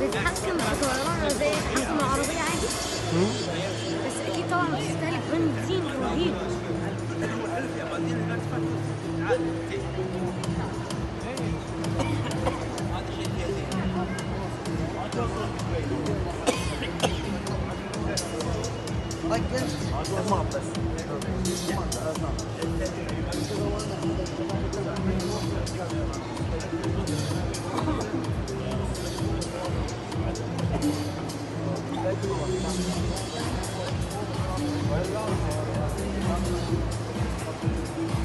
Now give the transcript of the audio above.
بيتحكم في طيران زي يتحكم عربية عادي بس أكيد طبعا بتستهلك بنزين رهيب Like this? Thank you.